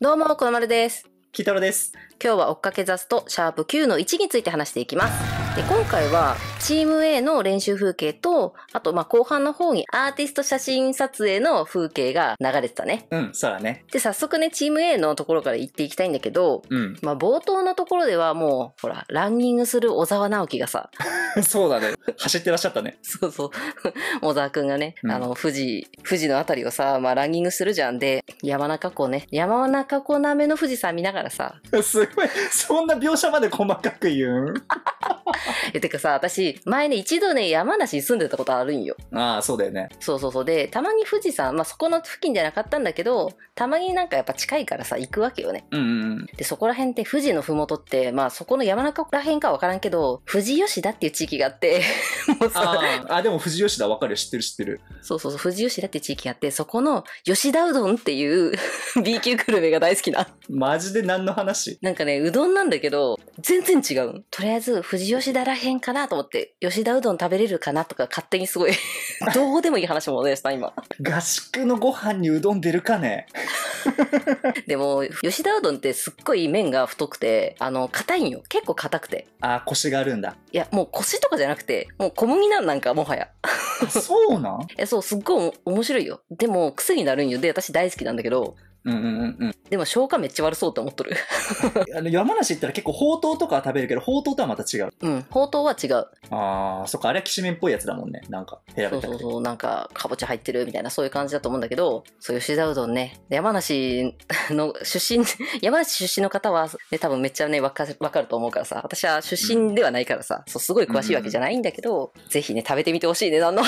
どうも、このまるです。キタロです。今日は追っかけ雑とシャープ9の1について話していきます。で今回はチーム A の練習風景と、あとまあ後半の方にアーティスト写真撮影の風景が流れてたね。うん、そうだね。で、早速ね、チーム A のところから行っていきたいんだけど、うん。まあ冒頭のところではもう、ほら、ランニングする小沢直樹がさ、そうだね。走ってらっしゃったね。そうそう。小沢くんがね、うんあの、富士、富士のあたりをさ、まあ、ランニングするじゃんで、山中湖ね、山中湖なめの富士山見ながらさ、すごい。そんな描写まで細かく言うん？え、てかさ、私、前ね、一度ね、山梨に住んでたことあるんよ。ああ、そうだよね。そうそうそう。で、たまに富士山、まあ、そこの付近じゃなかったんだけど、たまになんかやっぱ近いからさ、行くわけよね。うんうんで、そこら辺って富士のふもとって、まあ、そこの山中湖ら辺かわからんけど、富士吉田っていう地域があって、もうさ、ああ、あ、でも富士吉田わかるよ。知ってる知ってる。そうそうそう、富士吉田って地域があって、そこの吉田うどんっていう B 級グルメが大好きな。マジで何の話？なんかね、うどんなんだけど、全然違う。とりあえず、富士吉田らへんかなと思って、吉田うどん食べれるかなとか勝手にすごい、どうでもいい話もねした、今。合宿のご飯にうどん出るかね？でも、吉田うどんってすっごい麺が太くて、あの、硬いんよ。結構硬くて。ああ、腰があるんだ。いや、もう腰とかじゃなくて、もう小麦なんなんか、もはや。あそうなん？え、そう、すっごい面白いよ。でも、癖になるんよ。で、私大好きなんだけど、うんうんうんうん。でも消化めっちゃ悪そうって思っとる。あの山梨行ったら結構ほうとうとかは食べるけど、ほうとうとはまた違う。うん、ほうとうは違う。ああ、そっか、あれはきしめんっぽいやつだもんね。なんか、選べた。そうそうそう、なんか、かぼちゃ入ってるみたいな、そういう感じだと思うんだけど、そう、吉田うどんね、山梨の 出身、山梨出身の方は、ね、多分めっちゃね、わかわかると思うからさ、私は出身ではないからさ、そう、すごい詳しいわけじゃないんだけど、ぜひね、食べてみてほしいね、何の、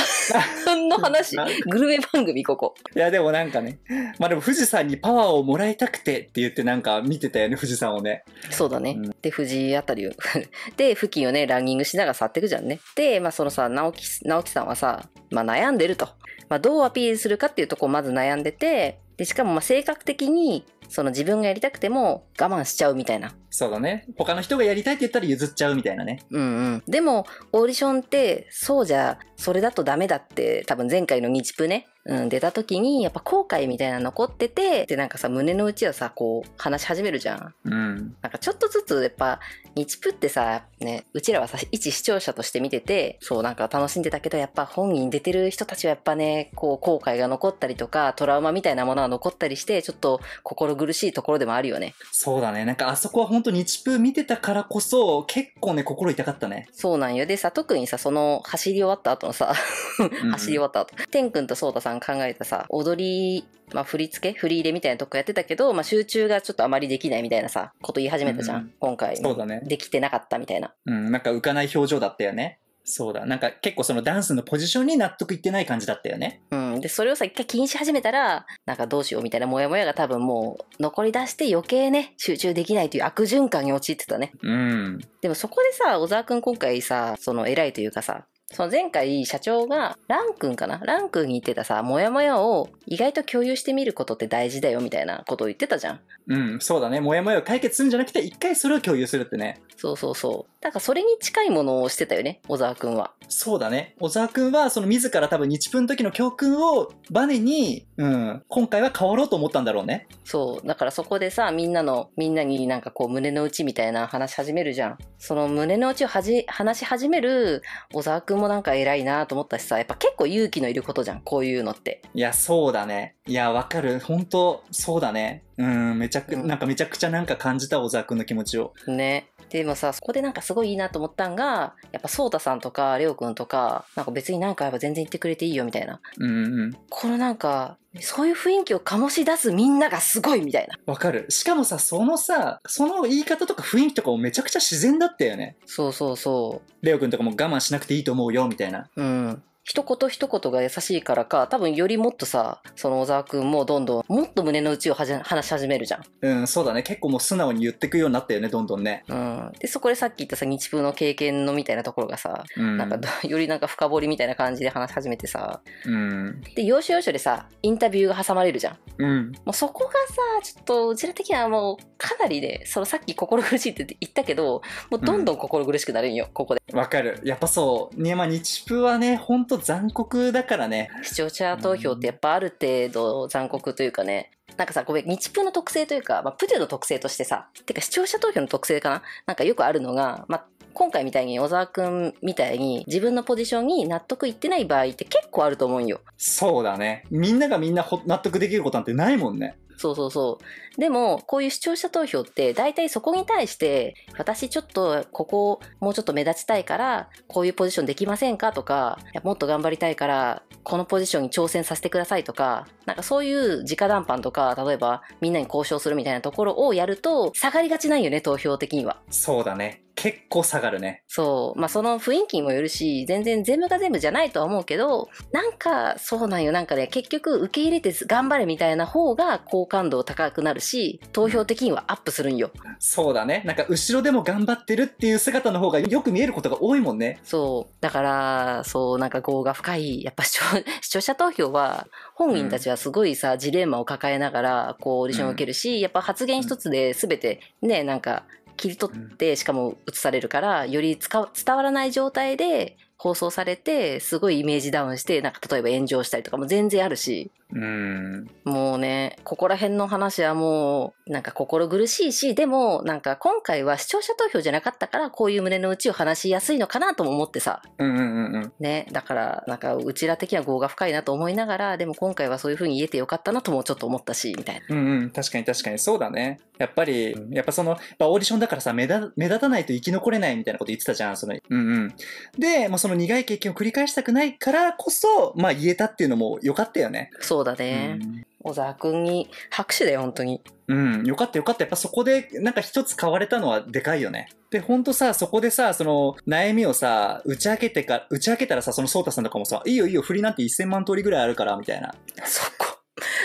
何の話なグルメ番組、ここ。いや、でもなんかね、まあでも富士山にパワーをもらいたくてって言ってなんか見てたよね、富士山をね。そうだね。うんで、富士あたりを、で、付近をね、ランニングしながら去っていくじゃんね。で、まあ、そのさ、直樹、直樹さんはさ、まあ、悩んでると。まあ、どうアピールするかっていうとこをまず悩んでて、で、しかもまあ、性格的に、その自分がやりたくても我慢しちゃうみたいな。そうだね。他の人がやりたいって言ったら譲っちゃうみたいなね。うんうん。でも、オーディションって、そうじゃ、それだとダメだって、多分前回の日プね、うん、出た時に、やっぱ後悔みたいなの残ってて、で、なんかさ、胸の内をさ、こう、話し始めるじゃん。うん。なんかちょっとずつやっぱ日プってさ、ね、うちらはさ、一視聴者として見てて、そうなんか楽しんでたけど、やっぱ本人出てる人たちはやっぱね、こう後悔が残ったりとか、トラウマみたいなものが残ったりして、ちょっと心苦しいところでもあるよね。そうだね。なんかあそこは本当日プ見てたからこそ、結構ね、心痛かったね。そうなんよ。でさ、特にさ、その走り終わった後のさ、うん走り終わった後、てんくんとそうたさん考えたさ、踊り、まあ振り付け振り入れみたいなとこやってたけど、まあ集中がちょっとあまりできないみたいなさ、こと言い始めたじゃん、うん今回。そうだね。できてなかったみたいな。うん、なんか浮かない表情だったよね。そうだ。なんか結構そのダンスのポジションに納得いってない感じだったよね。うん。で、それをさ、一回気にし始めたら、なんかどうしようみたいなモヤモヤが多分もう残り出して余計ね、集中できないという悪循環に陥ってたね。うん。でもそこでさ、小沢くん今回さ、その偉いというかさ、その前回社長がランくんかな？ランくんに言ってたさ、モヤモヤを意外と共有してみることって大事だよみたいなことを言ってたじゃん。うん、そうだね。もやもやを解決するんじゃなくて、一回それを共有するってね。そうそうそう。なんかそれに近いものをしてたよね、小沢くんは。そうだね。小沢くんは、その自ら多分日分の時の教訓をバネに、うん、今回は変わろうと思ったんだろうね。そう。だからそこでさ、みんなの、みんなになんかこう胸の内みたいな話し始めるじゃん。その胸の内をはじ、話し始める小沢くもなんか偉いなと思ったしさ、やっぱ結構勇気のいることじゃん、こういうのって。いや、そうだね。いや、わかる。本当そうだね。うん、めちゃく、うんなんかめちゃくちゃなんか感じた小沢くんの気持ちを。ね。でもさ、そこでなんかすごいいいなと思ったんが、やっぱそうたさんとか、レオくんとか、なんか別になんかやっぱ全然言ってくれていいよみたいな。うんうん。このなんか、そういう雰囲気を醸し出すみんながすごいみたいな。わかる。しかもさ、そのさ、その言い方とか雰囲気とかもめちゃくちゃ自然だったよね。そうそうそレオくんとかも我慢しなくていいと思うよ、みたいな。う。うん。一言一言が優しいからか、多分よりもっとさ、その小沢くんもどんどん、もっと胸の内をはじ話し始めるじゃん。うん、そうだね。結構もう素直に言ってくようになったよね、どんどんね。うん。で、そこでさっき言ったさ、日風の経験のみたいなところがさ、うん。なんかど、よりなんか深掘りみたいな感じで話し始めてさ、うん。で、要所要所でさ、インタビューが挟まれるじゃん。うん。もうそこがさ、ちょっと、うちら的にはもう、かなりね、そのさっき心苦しいって言ったけど、もうどんどん心苦しくなるんよ、ここで。わかる。やっぱそう。ね、まあ日プはね、ほんと残酷だからね。視聴者投票ってやっぱある程度残酷というかね、なんかさ、ごめん、日プの特性というか、まあ、プデュの特性としてさ、てか視聴者投票の特性かな？なんかよくあるのが、まあ、今回みたいに小沢くんみたいに自分のポジションに納得いってない場合って結構あると思うんよ。そうだね。みんながみんなほ納得できることなんてないもんね。そうそうそう。でも、こういう視聴者投票って、大体そこに対して、私ちょっと、ここ、もうちょっと目立ちたいから、こういうポジションできませんかとか、もっと頑張りたいから、このポジションに挑戦させてくださいとか、なんかそういう直談判とか、例えばみんなに交渉するみたいなところをやると、下がりがちなんよね、投票的には。そうだね。結構下がるね。そう。まあ、その雰囲気にもよるし、全然全部が全部じゃないとは思うけど、なんか、そうなんよ。なんかね、結局、受け入れて頑張れみたいな方が好感度高くなるし、投票的にはアップするんよ。そうだね。なんか後ろでも頑張ってるっていう姿の方がよく見えることが多いもんね。そう。だから、そう、なんか業が深い。やっぱ 視聴視聴者投票は、本人たちはすごいさ、ジレンマを抱えながら、こう、オーディションを受けるし、やっぱ発言一つで全て、ね、なんか、切り取って、しかも映されるから、より伝わらない状態で放送されて、すごいイメージダウンして、なんか例えば炎上したりとかも全然あるし、うん。もうね、ここら辺の話はもう、なんか心苦しいし、でも、なんか今回は視聴者投票じゃなかったから、こういう胸の内を話しやすいのかなとも思ってさ、うんうんうんうん。ね、だから、なんか、うちら的には業が深いなと思いながら、でも今回はそういう風に言えてよかったなともちょっと思ったし、みたいな。うんうん、確かに確かにそうだね。やっぱり、やっぱその、やっぱオーディションだからさ、目立目立たないと生き残れないみたいなこと言ってたじゃん、その、うんうん。で、もうその苦い経験を繰り返したくないからこそ、まあ言えたっていうのも良かったよね。そうだね。小沢くんに拍手だよ、本当に。うん、うん、よかったよかった。やっぱそこでなんか一つ変われたのはでかいよね。で、ほんとさ、そこでさ、その悩みをさ、打ち明けてか、打ち明けたらさ、そのソータさんとかもさ、いいよいいよ、振りなんて1000万通りぐらいあるから、みたいな。そこ、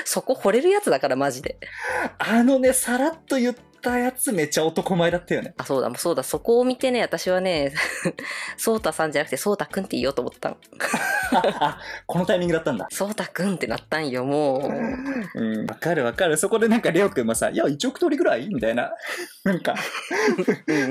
そこ惚れるやつだから、マジで。あのね、さらっと言ったやつめっちゃ男前だったよね。あ、そうだ、そうだ、そこを見てね、私はね、そうたさんじゃなくて、そうたくんって言おうと思ったの。あ、このタイミングだったんだ。そうたくんってなったんよ、もう。うん、わかるわかる。そこでなんか、りょうくんもさ、いや、1億通りぐらい？みたいな。なんか、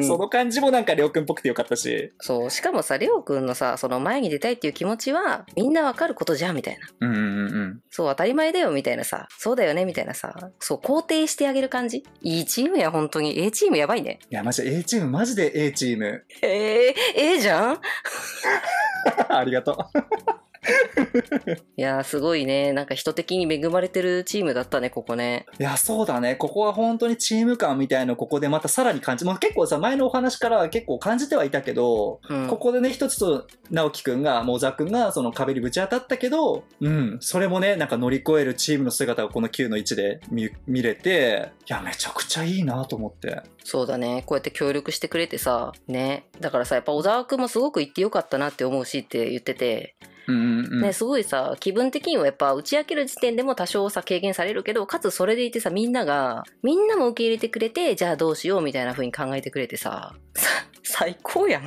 その感じもなんかりょうくんっぽくてよかったし。そう、しかもさ、りょうくんのさ、その前に出たいっていう気持ちは、みんなわかることじゃん、みたいな。うんうんうん。そう、当たり前だよ、みたいなさ。そうだよね、みたいなさ。そう、肯定してあげる感じ？いいチームや、本当に。A チームやばいね。いや、マジで A チーム、マジで A チーム。ええええじゃん？ありがとう。いやー、すごいね。なんか人的に恵まれてるチームだったね、ここね。いや、そうだね。ここは本当にチーム感みたいのここでまたさらに感じ、もう結構さ、前のお話からは結構感じてはいたけど、うん。ここでね、一つと、直樹くんが、もう小沢くんが、その壁にぶち当たったけど、うん、それもね、なんか乗り越えるチームの姿をこの9の1で見見れて、いや、めちゃくちゃいいなと思って。そうだね。こうやって協力してくれてさ。ね。だからさ、やっぱ小沢くんもすごく言ってよかったなって思うしって言ってて。うんうん。ね、すごいさ、気分的にはやっぱ打ち明ける時点でも多少さ、軽減されるけど、かつそれでいてさ、みんなが、みんなも受け入れてくれて、じゃあどうしようみたいな風に考えてくれてさ、さ最高やん。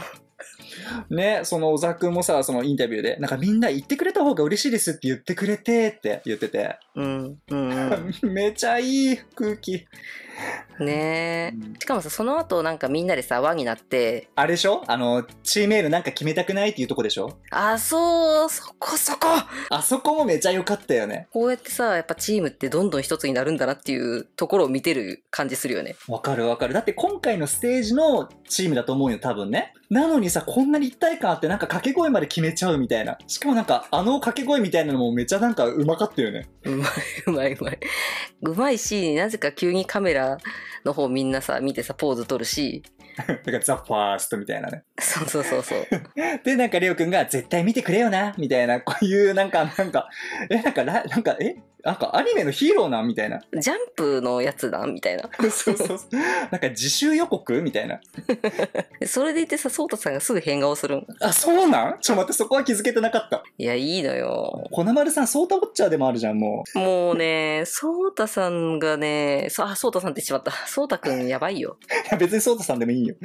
ね、その小沢くんもさ、そのインタビューで、なんかみんな言ってくれた方が嬉しいですって言ってくれてって言ってて、うん、うん、う めちゃいい空気。ん。ねうんえ。しかもさ、その後なんかみんなでさ、輪になって、あれでしょ？あの、チームメールなんか決めたくないっていうとこでしょ？あ、そう、そこそこあそこもめちゃ良かったよね。こうやってさ、やっぱチームってどんどん一つになるんだなっていうところを見てる感じするよね。わかるわかる。だって今回のステージのチームだと思うよ、多分ね。なのにさ、こんなに一体感あってなんか掛け声まで決めちゃうみたいな。しかもなんか、あの掛け声みたいなのもめちゃなんかうまかったよね。うまい、うまい、うまい。うまいし、なぜか急にカメラの方みんなさ、見てさ、ポーズ取るし、だからザ・ファーストみたいなね。そうそうそうそう。で、なんかレオくんが絶対見てくれよな、みたいな、こういうなんか、なんか、え、なんか、らなんか、え？なんかアニメのヒーローなんみたいな。ジャンプのやつだみたいな。そうそうそう。なんか自習予告みたいな。それでいてさ、ソータさんがすぐ変顔するん。あ、そうなん？ちょ、待って、そこは気づけてなかった。いや、いいのよ。粉丸さん、ソータウォッチャーでもあるじゃん、ももうね、ソータさんがね、そあ、ソータさんってしまった。ソータくんやばいよ。う。いや、別にソータさんでもいいよ。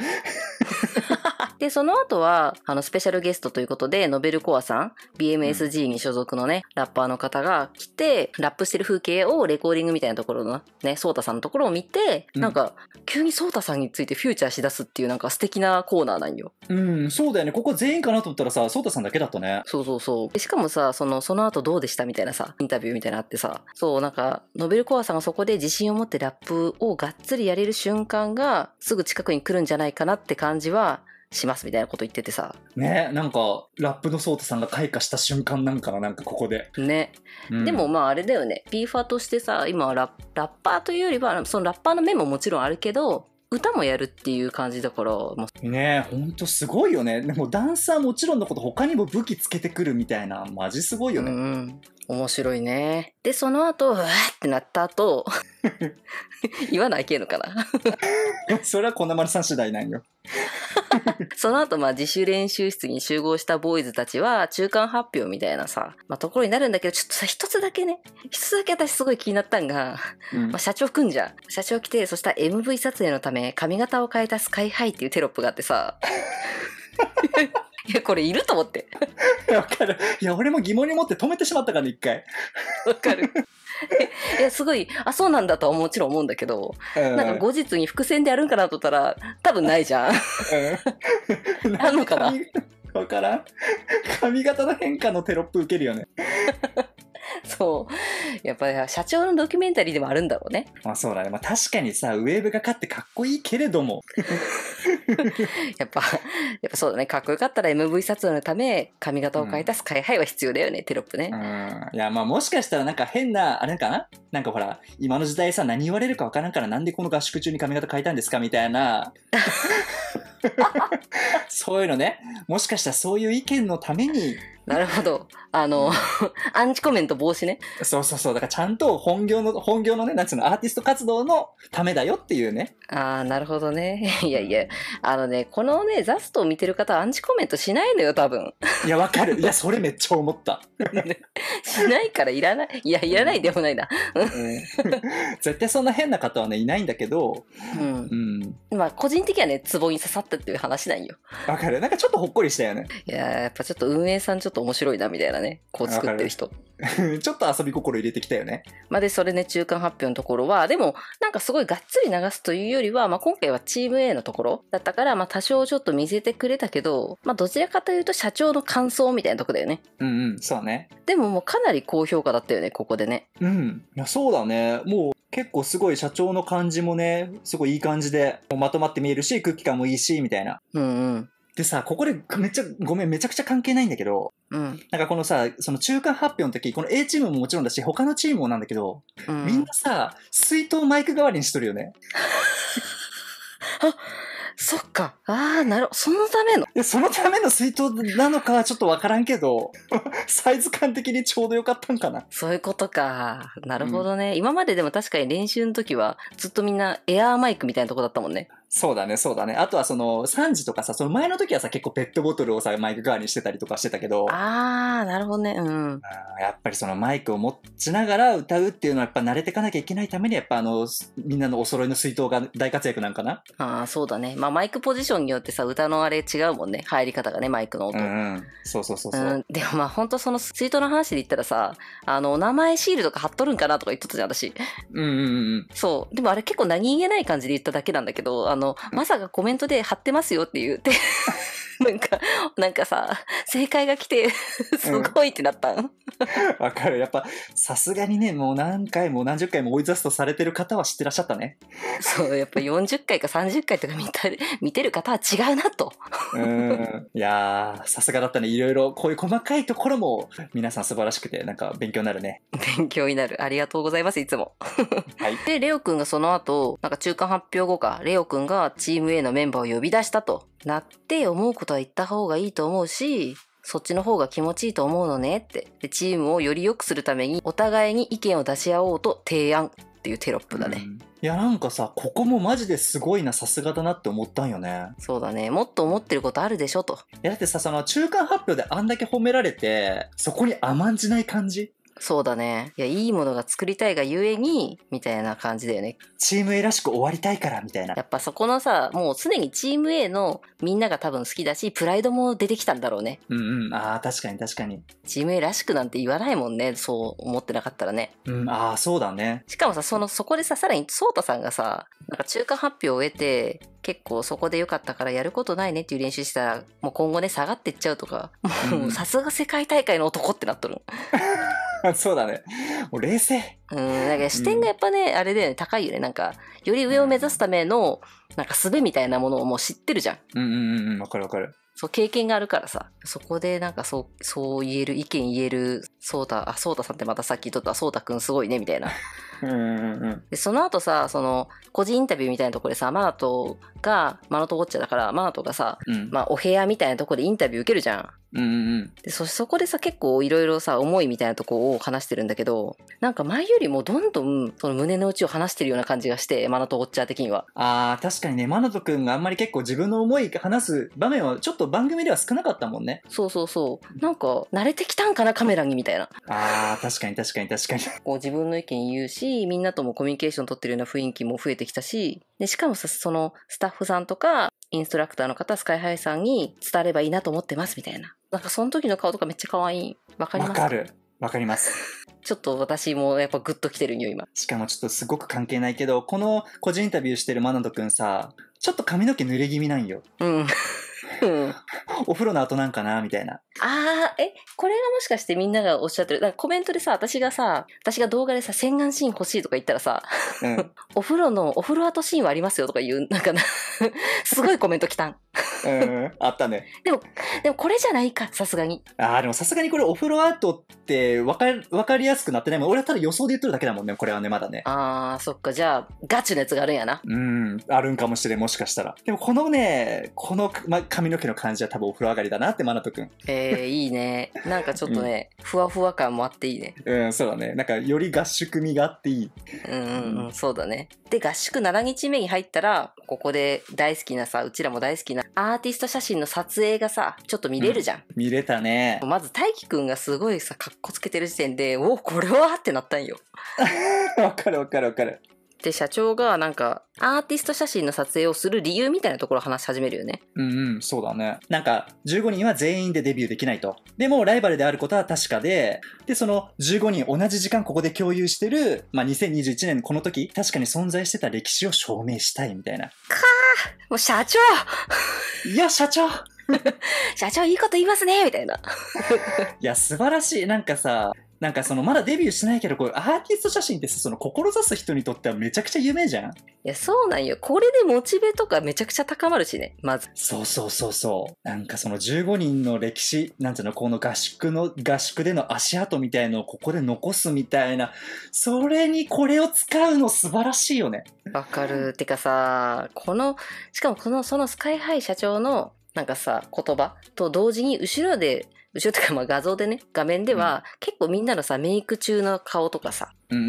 で、その後は、あの、スペシャルゲストということで、ノベルコアさん、BMSG に所属のね、ラッパーの方が来て、ラップしてる風景をレコーディングみたいなところのね、ソータさんのところを見て、うんなんか、急にソータさんについてフューチャーしだすっていうなんか素敵なコーナーなんよ。うん、そうだよね。ここ全員かなと思ったらさ、ソータさんだけだったね。そうそうそう。でしかもさ、その、その後どうでしたみたいなさ、インタビューみたいなのあってさ、そう、なんか、ノベルコアさんがそこで自信を持ってラップをがっつりやれる瞬間が、すぐ近くに来るんじゃないかなって感じは、しますみたいなこと言っててさ。ね、なんか、ラップのソータさんが開花した瞬間なんかな、なんかここで。ね。うんでも、まああれだよね。ピーファーとしてさ、今はラッラッパーというよりは、そのラッパーの面ももちろんあるけど、歌もやるっていう感じだから、もうねほんとすごいよね。でもダンサーもちろんのこと他にも武器つけてくるみたいな、マジすごいよね。うんうん。面白いね。で、その後、うわーってなった後、言わないけんのかな？それはこんな丸さん次第なんよ。その後、まあ、自主練習室に集合したボーイズたちは、中間発表みたいなさ、まあ、ところになるんだけど、ちょっとさ、一つだけね、一つだけ私すごい気になったんが、うんまあ、社長来んじゃん。社長来て、そしたら MV 撮影のため、髪型を変えたスカイハイっていうテロップがあってさ、いや、これいると思って。わかる。いや、俺も疑問に持って止めてしまったからね、一回。わかる。いや、すごい、あ、そうなんだとはもちろん思うんだけど、うんなんか後日に伏線でやるんかなと思ったら、多分ないじゃん。うん あんのかな？髪わからん。髪型の変化のテロップ受けるよね。そう。やっぱり社長のドキュメンタリーでもあるんだろうね。まあそうだね。まあ確かにさ、ウェーブがかってかっこいいけれども。やっぱ、やっぱそうだね。かっこよかったら MV 撮影のため、髪型を変えたスカイハイは必要だよね、テロップねう。ん。いや、まあもしかしたらなんか変な、あれかな？なんかほら、今の時代さ、何言われるかわからんからなんでこの合宿中に髪型変えたんですか？みたいな。そういうのね。もしかしたらそういう意見のために、なるほど。あの、アンチコメント防止ね。そうそうそう。だからちゃんと本業の、本業のね、なんつうの、アーティスト活動のためだよっていうね。ああ、なるほどね。いやいや、あのね、このね、ザストを見てる方はアンチコメントしないのよ、多分。いや、わかる。いや、それめっちゃ思った。しないからいらない。いや、いらないでもないな。うん 絶対そんな変な方はね、いないんだけど、うんう。ん。まあ、個人的にはね、ツボに刺さったっていう話なんよ。わかる。なんかちょっとほっこりしたよね。いやーやっぱちょっと運営さんちょっと面白いな、みたいなね。こう作ってる人。ちょっと遊び心入れてきたよね。まあ、で、それね、中間発表のところは、でも、なんかすごいがっつり流すというよりは、まあ、今回はチーム A のところだったから、まあ、多少ちょっと見せてくれたけど、まあ、どちらかというと社長の感想みたいなとこだよね。うんうん、そうね。でももうかなり高評価だったよね、ここでね。うん。いや、そうだね。もう結構すごい社長の感じもね、すごいいい感じで、まとまって見えるし、空気感もいいし、みたいな。うんうん。でさ、ここでめっちゃ、ごめん、めちゃくちゃ関係ないんだけど、うん。なんかこのさ、その中間発表の時、この A チームももちろんだし、他のチームもなんだけど、うん、みんなさ、水筒マイク代わりにしとるよね。そっか。ああ、なるほど。そのための。で、そのための水筒なのかはちょっとわからんけど、サイズ感的にちょうどよかったんかな。そういうことか。なるほどね。今まででも確かに練習の時は、ずっとみんなエアーマイクみたいなとこだったもんね。そうだね、そうだね。あとはその、3時とかさ、その前の時はさ、結構ペットボトルをさ、マイク代わりにしてたりとかしてたけど、ああ、なるほどね。うん。やっぱりそのマイクを持ちながら歌うっていうのはやっぱ慣れていかなきゃいけないためにやっぱあのみんなのお揃いの水筒が大活躍なんかな？ああ、そうだね。まあマイクポジションによってさ、歌のあれ違うもんね。入り方がね、マイクの音。うんうんそうそうそうそう、うん、でもまあ本当そのツイートの話で言ったらさ、あの、お名前シールとか貼っとるんかなとか言っとったじゃん、私。うんうんうんそう。でもあれ結構何気ない感じで言っただけなんだけど、あの、まさかコメントで貼ってますよって言って、なんか、なんかさ、正解が来て、すごいってなったん？わかるやっぱさすがにねもう何回も何十回も追い出すとされてる方は知ってらっしゃったねそう、やっぱ40回か30回とか見た見てる方は違うなと。うんいやーさすがだったねいろいろこういう細かいところも皆さん素晴らしくてなんか勉強になるね勉強になる。ありがとうございます、いつも。はいで、レオくんがその後、なんか中間発表後か、レオくんがチーム A のメンバーを呼び出したとなって、思うことは言った方がいいと思うし、そっちの方が気持ちいいと思うのねって。で、チームをより良くするために、お互いに意見を出し合おうと提案っていうテロップだね。うんいやなんかさここもマジですごいなさすがだなって思ったんよねそうだね。もっと思ってることあるでしょと。いやだってさその中間発表であんだけ褒められてそこに甘んじない感じそうだね。いや、いいものが作りたいがゆえに、みたいな感じだよね。チーム A らしく終わりたいからみたいなや。っぱそこのさ、もう常にチーム A のみんなが多分好きだし、プライドも出てきたんだろうね。うんうん。ああ、確かに確かに。チーム A らしくなんて言わないもんね。そう思ってなかったらね。うん、ああ、そうだね。しかもさ、その、そこでさ、さらに、ソータさんがさ、なんか中間発表を得て、結構そこで良かったからやることないねっていう練習したら、もう今後ね、下がってっちゃうとか、もうさすが世界大会の男ってなっとる。そうだね。もう冷静。うん、だから視点がやっぱね、あれだよね、高いよね。なんか、より上を目指すための、なんか術みたいなものをもう知ってるじゃん。うんうんうんうん、わかるわかる。そう、経験があるからさ。そこでなんかそう、そう言える、意見言える、そうた、あ、そうたさんってまたさっき言っとった、そうたくんすごいね、みたいな。うんうんうん。で、その後さ、その、個人インタビューみたいなところでさ、マナトが、マナトウォッチャーだから、マナトがさ、うん。まあ、お部屋みたいなところでインタビュー受けるじゃん。うんうんで、そ、そこでさ、結構いろいろさ、思いみたいなとこを話してるんだけど、なんか前よりもどんどん、その胸の内を話してるような感じがして、マナトウォッチャー的には。ああ、確かにね、マナト君があんまり結構自分の思い話す場面はちょっと番組では少なかったもんね。そうそうそう。なんか、慣れてきたんかな、カメラに、みたいな。ああ、確かに確かに確かに。こう自分の意見言うし、みんなともコミュニケーション取ってるような雰囲気も増えてきたし、で、しかもさ、そのスタッフさんとか、インストラクターの方、スカイハイさんに伝わればいいなと思ってます、みたいな。なんかその時の顔とかめっちゃ可愛い。わかりますわかる。わかります。ちょっと私もやっぱグッと来てるんよ、今。しかもちょっとすごく関係ないけど、この個人インタビューしてるマナト君さ、ちょっと髪の毛濡れ気味なんよ。うん。うん。お風呂の後なんかなみたいな。あー、え、これがもしかしてみんながおっしゃってる。だからコメントでさ、私がさ、私が動画でさ、洗顔シーン欲しいとか言ったらさ、うん。お風呂の、お風呂後シーンはありますよとか言う、なんかな、すごいコメント来たん。うん。あったね。でもこれじゃないか、さすがに。ああ、でもさすがにこれお風呂アートってわかわかりやすくなってないもん。俺はただ予想で言ってるだけだもんね。これはね、まだね。あー、そっか、じゃあ、ガチのやつがあるんやな。うん、あるんかもしれん、もしかしたら。でもこのね、この、ま、髪の毛の感じは多分お風呂上がりだなって、マナト君。えー、いいね。なんかちょっとね、ふわふわ感もあっていいね。うん、そうだね。なんか、より合宿味があっていい。うんうんうん、そうだね。で、合宿7日目に入ったら、ここで大好きなさ、うちらも大好きなアーティスト写真の撮影がさ、ちょっと見れるじゃん。見れたね。まず大輝くんがすごいさ、かっこつけてる時点で、おこれは？ってなったんよ。わかるわかるわかる。で、社長がなんか、アーティスト写真の撮影をする理由みたいなところを話し始めるよね。うんうん、そうだね。なんか、15人は全員でデビューできないと。でも、ライバルであることは確かで、で、その15人同じ時間ここで共有してる、まあ、2021年この時、確かに存在してた歴史を証明したいみたいな。もう社長いや、社長い 社長いいこと言いますねみたいな。や、素晴らしい。なんかさ、なんかその、まだデビューしてないけど、こう、アーティスト写真ってさ、その、志す人にとってはめちゃくちゃ夢じゃん？いや、そうなんよ。これでモチベとかめちゃくちゃ高まるしね、まず。そうそうそうそう。なんかその15人の歴史、なんていうの、この合宿の、合宿での足跡みたいのをここで残すみたいな、それにこれを使うの素晴らしいよね。わかる。てかさ、この、しかもこの、そのスカイハイ社長の、なんかさ、言葉と同時に後ろで、後ろってかまあ画像でね、画面では、結構みんなのさ、メイク中の顔とかさ、うんうんう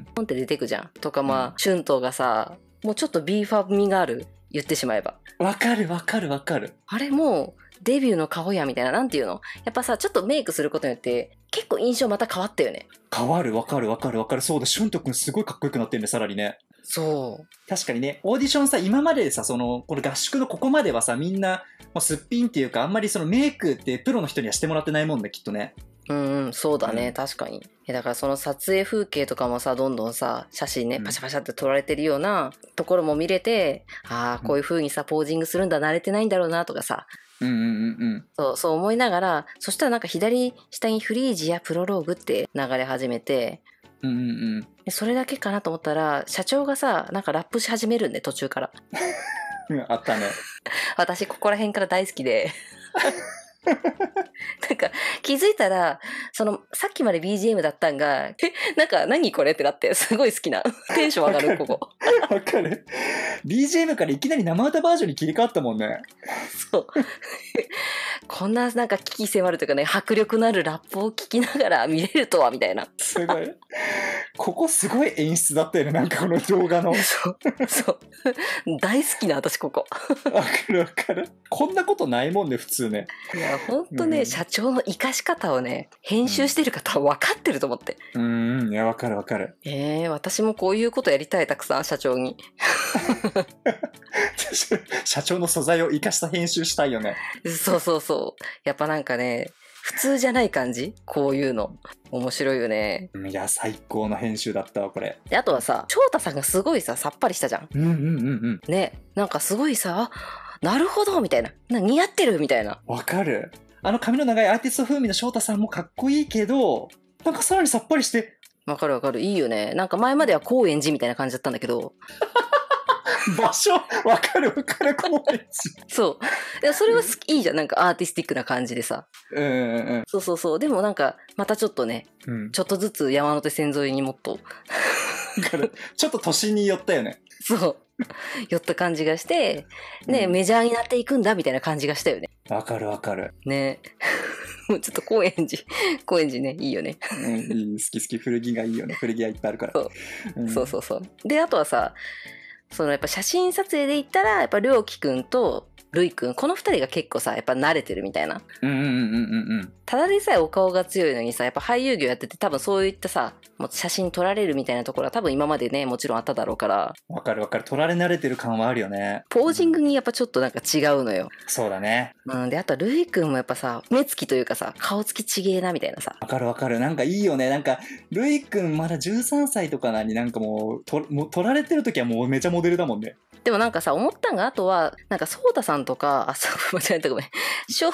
んポンって出てくじゃん。とかまうあ、春闘がさ、もうちょっとビーファ味がある。言ってしまえば。うん。わかるわかるわかる。あれもう、デビューの顔やみたいな、なんていうの？やっぱさ、ちょっとメイクすることによって、結構印象また変わったよね。変わるわかるわかるわかる。そうだ、シュント君すごいかっこよくなってるね、さらにね。そう。確かにね、オーディションさ、今まででさ、その、この合宿のここまではさ、みんな、もうすっぴんっていうか、あんまりそのメイクってプロの人にはしてもらってないもんね、きっとね。うんうん、そうだね、うん確かに。えだからその撮影風景とかもさ、どんどんさ、写真ねう、んパシャパシャって撮られてるようなところも見れて、ああ、こういう風にさ、ポージングするんだ、慣れてないんだろうな、とかさ、うんうんうんうん。そう、そう思いながら、そしたらなんか左下にフリージやプロローグって流れ始めて、うんうんうん。でそれだけかなと思ったら、社長がさ、なんかラップし始めるんで、途中から。うん、あったね。私、ここら辺から大好きで。なんか、気づいたら、その、さっきまで BGM だったんが、え、なんか、何これってなって、すごい好きな。テンション上がる、ここ。わかる。BGM からいきなり生歌バージョンに切り替わったもんね。そう。こんななんか危機迫るというかね、迫力のあるラップを聞きながら見れるとは、みたいな。すごい。ここすごい演出だったよね、なんかこの 動画の。わそう。そう。大好きな、私、ここ。かるわかる。こんなことないもんね、普通ね。いや、ほんとね、うん社長の活かし方をね、編集してる方は分かってると思って。うーん、いや、わかるわかる。えー、私もこういうことやりたい、たくさん、社長に。社長の素材を生かした編集したいよね。そうそうそう。やっぱなんかね、普通じゃない感じ？こういうの。面白いよね。うんいや、最高の編集だったわ、これ。で、あとはさ、翔太さんがすごいさ、さっぱりしたじゃん。うんうんうんうん。ね。なんかすごいさ、あなるほどみたいな。な似合ってるみたいな。わかる。あの髪の長いアーティスト風味の翔太さんもかっこいいけど、なんかさらにさっぱりして、わかるわかる。いいよね。なんか前までは高円寺みたいな感じだったんだけど。場所、わかるわかる、こうそう。でそれは好きいいじゃん。なんかアーティスティックな感じでさ。うんうんそうそうそう。でもなんか、またちょっとね、うん。うん。ちょっとずつ山手線沿いにもっと。ちょっと都心に寄ったよね。そう。寄った感じがして、ね、うんメジャーになっていくんだみたいな感じがしたよね。わかるわかる。ね。もうちょっと高円寺、高円寺ね、いいよね。うん、いい、好き好き、古着がいいよね。古着がいっぱいあるから。そううんそうそうそう。で、あとはさ、そのやっぱ写真撮影で行ったら、やっぱりょうきくんとるいくん、この二人が結構さ、やっぱ慣れてるみたいな。うんうんうんうんうん。ただでさえお顔が強いのにさ、やっぱ俳優業やってて多分そういったさ、もう写真撮られるみたいなところは多分今までね、もちろんあっただろうから、わかるわかる。取られ慣れてる感はあるよね。ポージングにやっぱちょっとなんか違うのよ。そうだね。うん、で、あとるいくんもやっぱさ、目つきというかさ、顔つきちげえなみたいなさ。わかるわかる。なんかいいよね。なんか、ルイくんまだ13歳とかなのになんかもう、ともう取られてる時はもうめちゃモデルだもんね。でもなんかさ、思ったんが、あとは、なんか、そうたさんとか、あ、そう、間違えたごめん。しょ、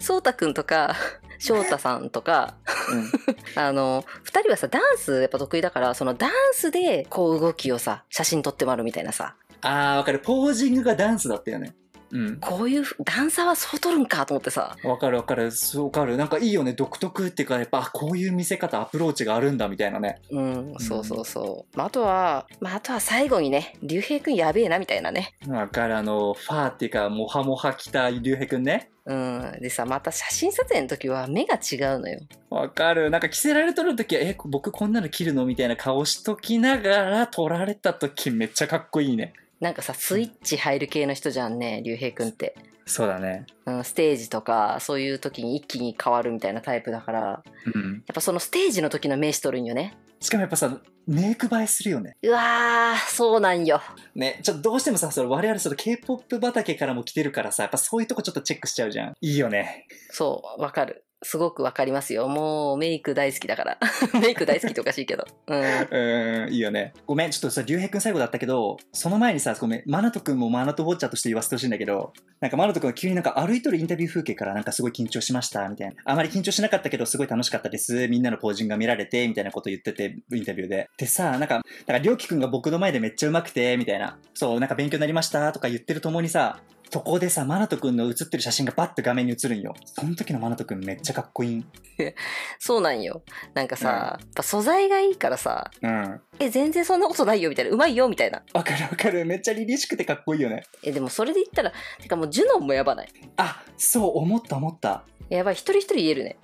そうたくんとか、翔太さんとか、うん。あの、二人はさ、ダンスやっぱ得意だから、そのダンスで、こう動きをさ、写真撮ってもらうみたいなさ、あー、わかる。ポージングがダンスだったよね。うん。こういう、ダンサーはそう撮るんかと思ってさ、わかるわかる。そうわかる。なんかいいよね。独特っていうか、やっぱ、あこういう見せ方、アプローチがあるんだみたいなね。うん、そうそうそう。まあ、あとは、まあ、あとは最後にね、竜兵くんやべえなみたいなね。わかる。あの、ファーっていうか、モハモハ着た竜兵くんね。うん。でさ、また写真撮影の時は目が違うのよ。わかる。なんか着せられとる時は、え、僕こんなの着るのみたいな顔しときながら撮られた時めっちゃかっこいいね。なんかさ、スイッチ入る系の人じゃんね、竜兵くんって。そうだね。うん、ステージとか、そういう時に一気に変わるみたいなタイプだから、やうん。っぱそのステージの時の名刺取るんよね。しかもやっぱさ、メイク映えするよね。うわー、そうなんよ。ね、ちょっとどうしてもさ、それ我々その K-POP 畑からも来てるからさ、やっぱそういうとこちょっとチェックしちゃうじゃん。いいよね。そう、わかる。すごくわかりますよ。もうメイク大好きだから。メイク大好きっておかしいけど。うん。うん、いいよね。ごめん、ちょっとさ、竜兵くん最後だったけど、その前にさ、ごめん、マナトくんもマナトウォッチャーとして言わせてほしいんだけど、なんかマナトくんが急になんか歩いとるインタビュー風景からなんかすごい緊張しました、みたいな。あまり緊張しなかったけど、すごい楽しかったです。みんなのポージングが見られて、みたいなこと言ってて、インタビューで。でさ、なんか、なんか、りょうきくんが僕の前でめっちゃ上手くて、みたいな。そう、なんか勉強になりました、とか言ってるともにさ、そこでさ、マナトくんの写ってる写真がバッと画面に映るんよ。その時のマナトくんめっちゃかっこいいん。そうなんよ。なんかさ、やっぱ素材がいいからさ、うん。え、全然そんなことないよみたいな。うまいよみたいな。わかるわかる。めっちゃ凛々しくてかっこいいよね。え、でもそれで言ったら、てかもうジュノンもやばない。あ、そう、思った思った。やばい、一人一人言えるね。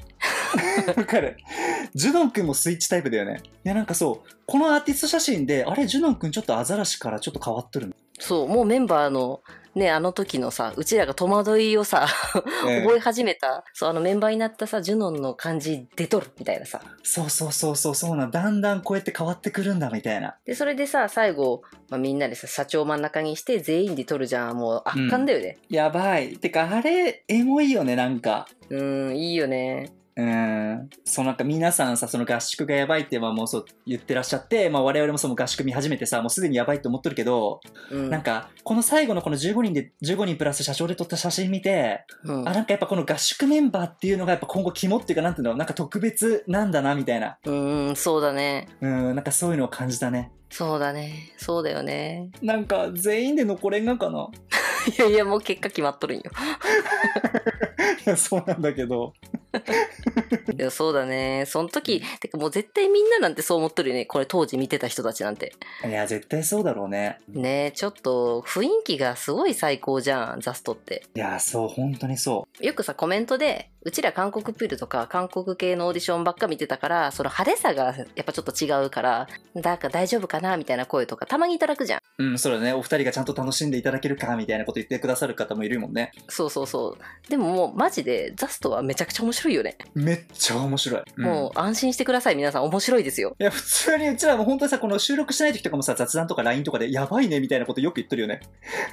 わかる。ジュノン君もスイッチタイプだよね。いや、なんかそう、このアーティスト写真で、あれ、ジュノン君ちょっとアザラシからちょっと変わっとるの。そう、もうメンバーの、ね、あの時のさ、うちらが戸惑いをさ、ええ覚え始めた、そう、あのメンバーになったさ、ジュノンの感じ出とるみたいなさ。そうそうそうそう、そうなん。だんだんこうやって変わってくるんだ、みたいな。で、それでさ、最後、まあ、みんなでさ、社長真ん中にして全員で撮るじゃん。もう圧巻だよね。やばい。てか、あれ、エモいよね、なんか。うーん、いいよね。うん。そうなんか皆さんさ、その合宿がやばいって、まあもうそう言ってらっしゃって、まあ我々もその合宿見始めてさ、もうすでにやばいと思っとるけど、うん。なんか、この最後のこの15人で、15人プラス社長で撮った写真見て、うんあ、なんかやっぱこの合宿メンバーっていうのがやっぱ今後肝っていうかなんていうの、なんか特別なんだなみたいな。うーん、そうだね。うん、なんかそういうのを感じたね。そうだね。そうだよね。なんか全員で残れんがかな いやいや、もう結果決まっとるんよ。いや、そうなんだけど。いや、そうだね。その時、てかもう絶対みんななんてそう思っとるよね。これ当時見てた人たちなんて。いや、絶対そうだろうね。ねちょっと雰囲気がすごい最高じゃん、ザストって。いや、そう、本当にそよくさ、コメントで、うちら韓国ピルとか韓国系のオーディションばっか見てたから、その派手さがやっぱちょっと違うから、だから大丈夫かなみたいな声とかたまにいただくじゃん。うん、そうだね。お二人がちゃんと楽しんでいただけるか、みたいなこと言ってくださる方もいるもんね。そうそうそう。でももうマジでザストはめちゃくちゃ面白いよね。めっちゃ面白い。うんもう安心してください、皆さん。面白いですよ。いや、普通にうちらも本当にさ、この収録しない時とかもさ、雑談とか LINE とかで、やばいね、みたいなことよく言ってるよね。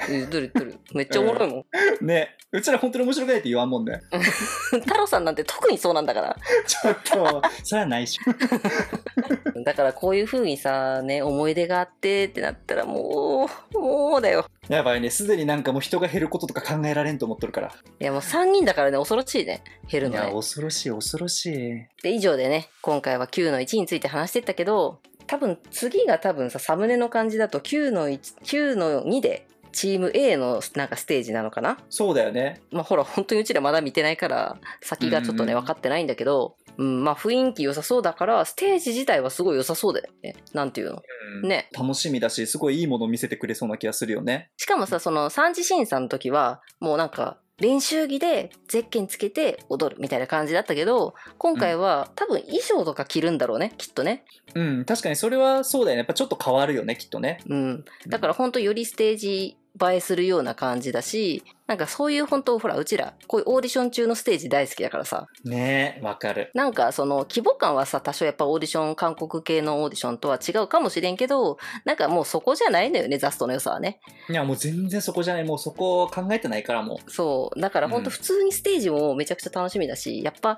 言っとる言っとる。めっちゃおもろいもん。ね。うちら本当に面白くないって言わんもんね。太郎さんなんて特にそうなんだから。ちょっと、それはないし。だからこういう風にさ、ね、思い出があってってなったらもう、もうだよ。やばいね。すでになんかもう人が減ることとか考えられんと思ってるから。いやもう3人だからね、恐ろしいね。減るいや、のね。恐ろしい、恐ろしい。で、以上でね、今回は9の1について話してったけど、多分次が多分さ、サムネの感じだと9の1、9の2で、チーム A のなんかステージなのかな？そうだよね。まあほら、本当にうちらまだ見てないから、先がちょっとね、うん分かってないんだけど、うん、まあ雰囲気良さそうだから、ステージ自体はすごい良さそうだよね。なんていうの？うんね。楽しみだし、すごいいいものを見せてくれそうな気がするよね。しかもさ、その三次審査の時は、もうなんか、練習着でゼッケンつけて踊るみたいな感じだったけど、今回は多分衣装とか着るんだろうね、きっとね。うん、確かにそれはそうだよね。やっぱちょっと変わるよね、きっとね。うん。だから本当よりステージ映えするような感じだし、なんかそういう本当ほら、うちら、こういうオーディション中のステージ大好きだからさ、ねえ、わかる。なんかその規模感はさ、多少やっぱオーディション、韓国系のオーディションとは違うかもしれんけど、なんかもうそこじゃないのよね、ザストの良さはね。いや、もう全然そこじゃない。もうそこ考えてないから、もそう。だから本当普通にステージもめちゃくちゃ楽しみだし、やっぱ、うん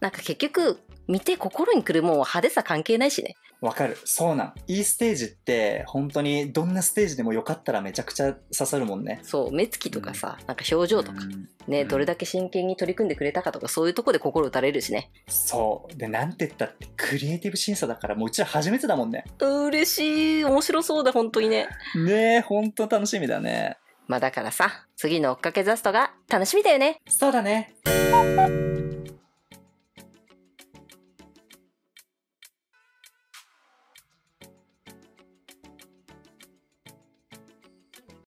なんか結局、見て心に来るもんは派手さ関係ないしね。う。わかる。そうなん。いいステージって、本当にどんなステージでもよかったらめちゃくちゃ刺さるもんね。そう、目つきとかさ、なんか表情とか、うんね、うんどれだけ真剣に取り組んでくれたかとか、そういうとこで心打たれるしね。そう。で、なんて言ったって、クリエイティブ審査だから、もううちら初めてだもんね。嬉しい。面白そうだ、本当にね。ねえ、本当楽しみだね。まあだからさ、次の追っかけザストが楽しみだよね。そうだね。